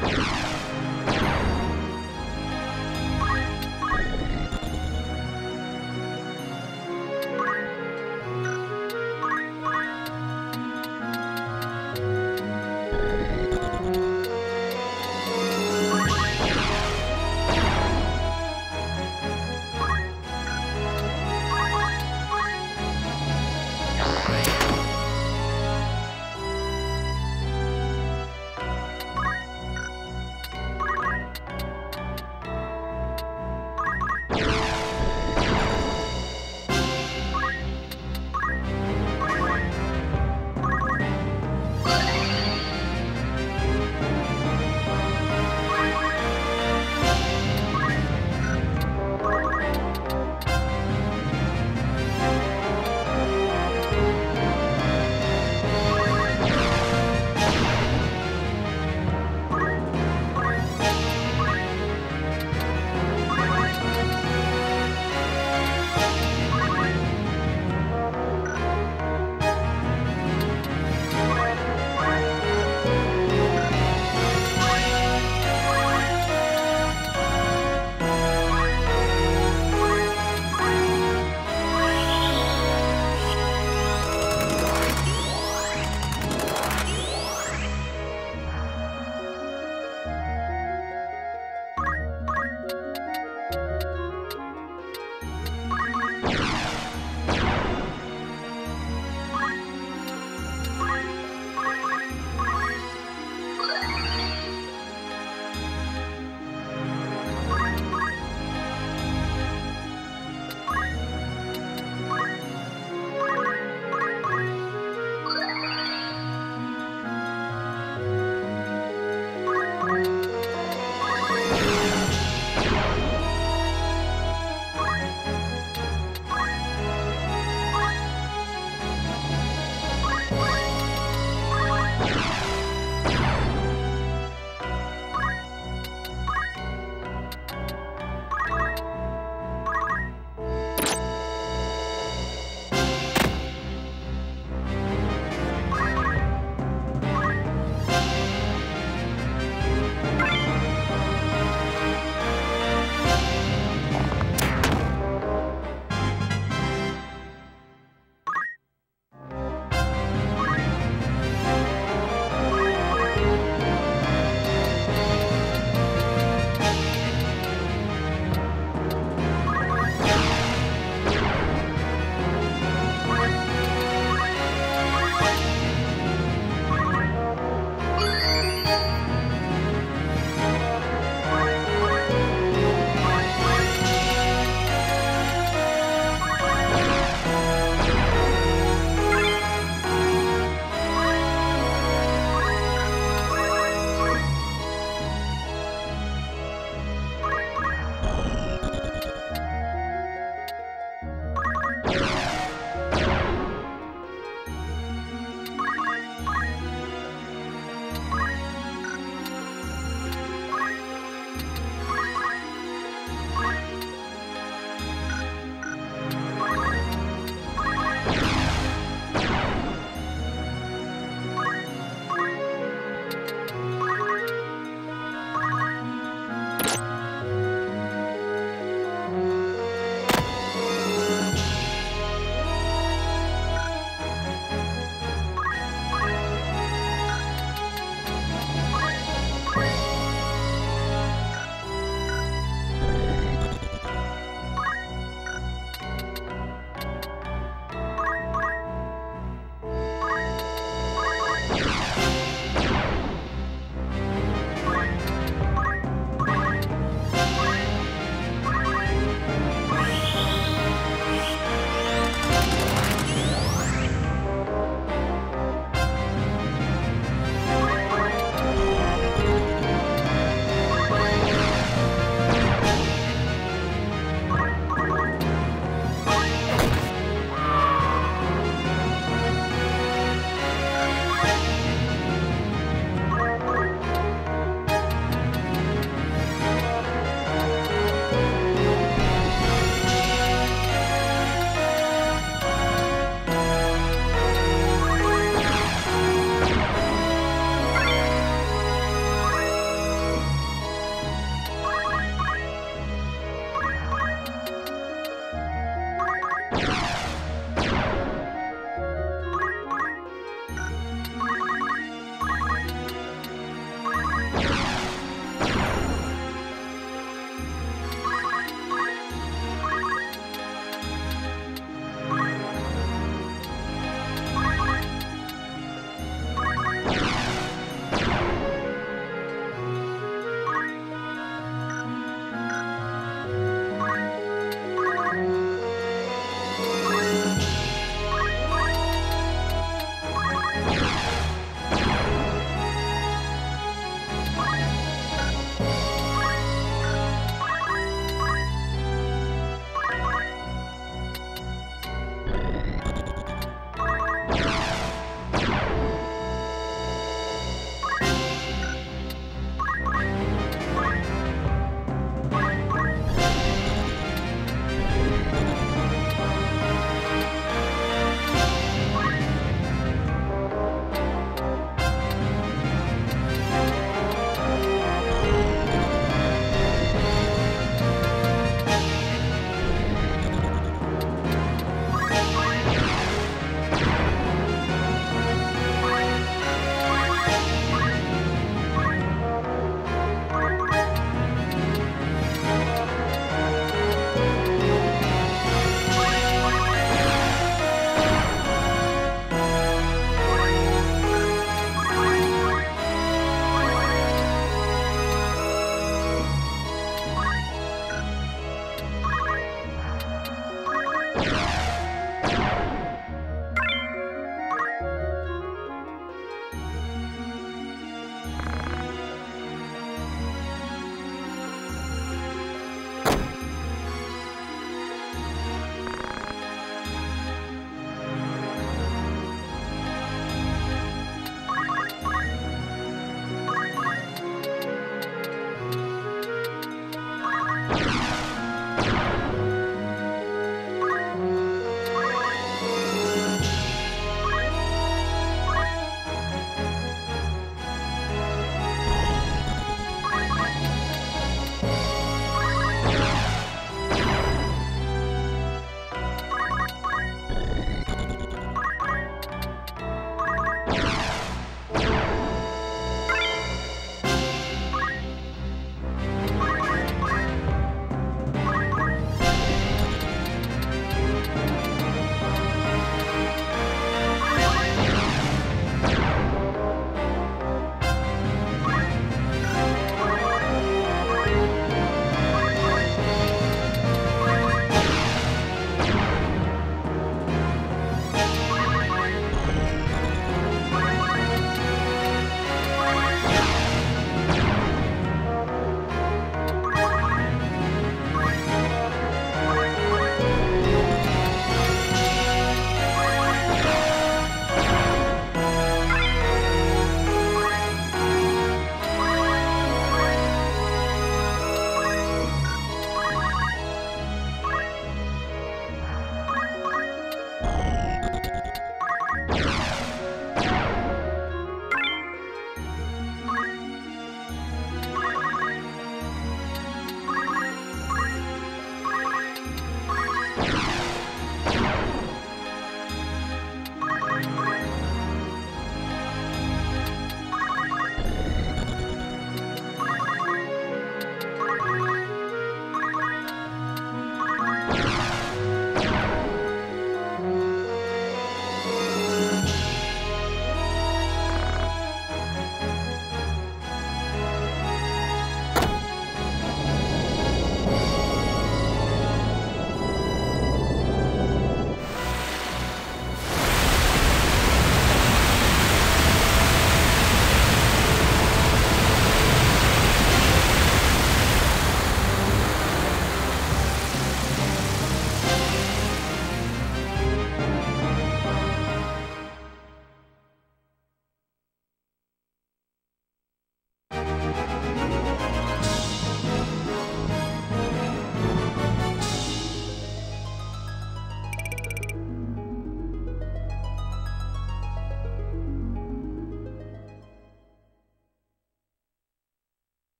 Bye.